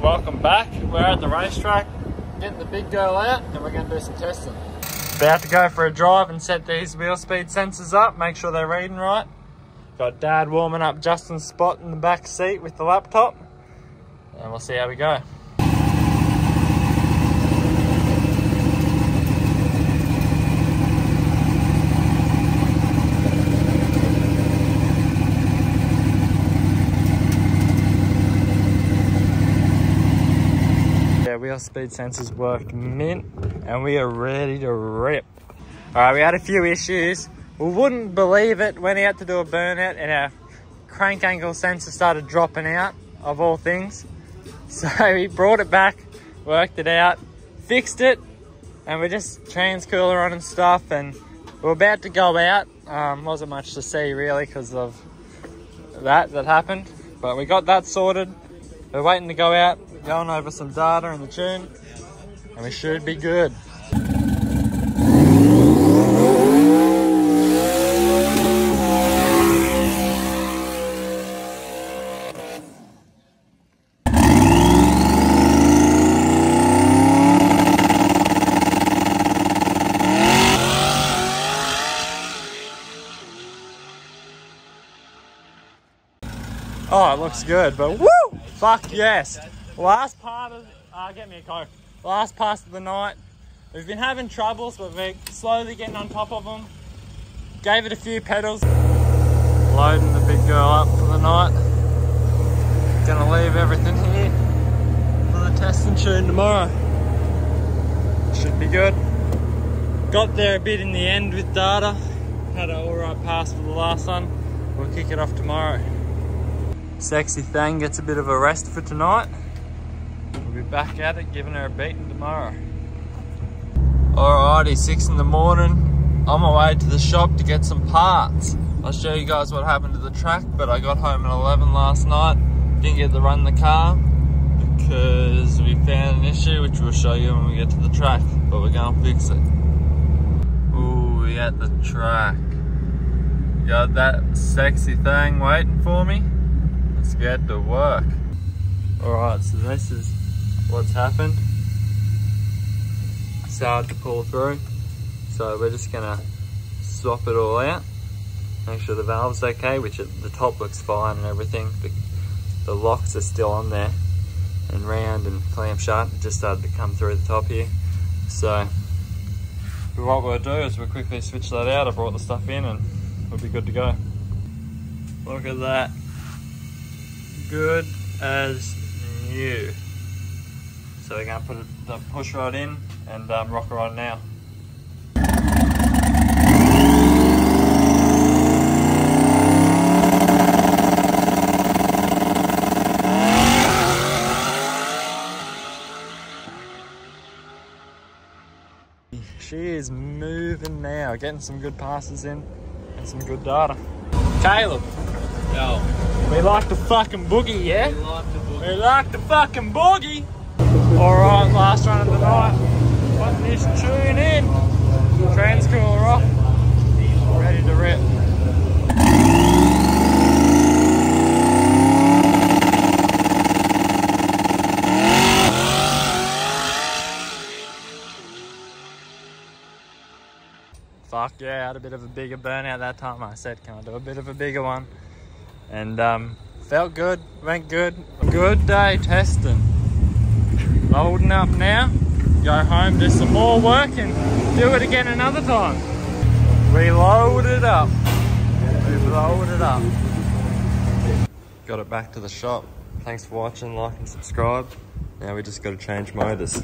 welcome back. We're at the racetrack, getting the big girl out, and we're going to do some testing. About to go for a drive and set these wheel speed sensors up, make sure they're reading right. Got Dad warming up Justin's spot in the back seat with the laptop, and we'll see how we go. Wheel speed sensors work mint and we are ready to rip. All right, we had a few issues. We wouldn't believe it when he had to do a burnout and our crank angle sensor started dropping out of all things. So we brought it back, worked it out, fixed it, and we just trans cooler on and stuff and we're about to go out. Um, wasn't much to see really because of that that happened, but we got that sorted. We're waiting to go out, going over some data and the tune, and we should be good. Oh, it looks good, but woo! Fuck yes. Last part of, uh, get me a coke. Last pass of the night. We've been having troubles, but we're slowly getting on top of them. Gave it a few pedals. Loading the big girl up for the night. Gonna leave everything here for the test and tune tomorrow. Should be good. Got there a bit in the end with data. Had an alright pass for the last one. We'll kick it off tomorrow. Sexy thing gets a bit of a rest for tonight. We'll be back at it, giving her a beating tomorrow. Alrighty, six in the morning. On my way to the shop to get some parts. I'll show you guys what happened to the track, but I got home at 11 last night. Didn't get to run the car because we found an issue, which we'll show you when we get to the track, but we're gonna fix it. Ooh, we at the track. Got that sexy thing waiting for me. Let's get to work. Alright, so this is what's happened. It's hard to pull through. So we're just gonna swap it all out. Make sure the valve's okay, which the top looks fine and everything. The, the locks are still on there and round and clamp shut. It just started to come through the top here. So what we'll do is we'll quickly switch that out. I brought the stuff in and we'll be good to go. Look at that good as new. So we're going to put the push rod in and um, rock her on now. She is moving now, getting some good passes in and some good data. Caleb. Yo, We like the fucking boogie, yeah? we like the book. We like the fucking boogie. Alright, last run of the night. Putting this tune in. Transcooler off. Ready to rip. Fuck yeah, I had a bit of a bigger burnout that time. I said, can I do a bit of a bigger one? and um, felt good, went good. Good day testing. Loading up now, go home, do some more work and do it again another time. We it up. We loaded up. Got it back to the shop. Thanks for watching, like and subscribe. Now we just got to change motors.